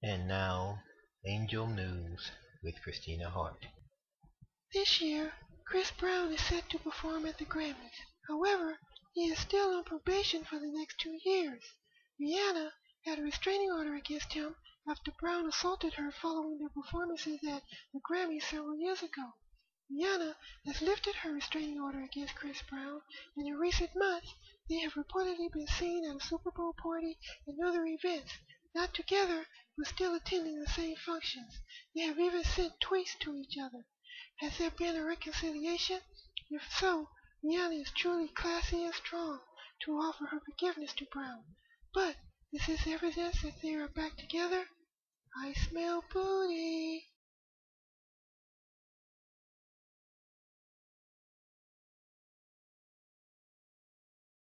And now, Angel News with Christina Harte. This year, Chris Brown is set to perform at the Grammys. However, he is still on probation for the next two years. Rihanna had a restraining order against him after Brown assaulted her following their performances at the Grammys several years ago. Rihanna has lifted her restraining order against Chris Brown, and in recent months they have reportedly been seen at a Super Bowl party and other events, not together but still attending the same functions. They have even sent tweets to each other. Has there been a reconciliation? If so, Rihanna is truly classy and strong to offer her forgiveness to Brown. But is this evidence that they are back together? I smell booty.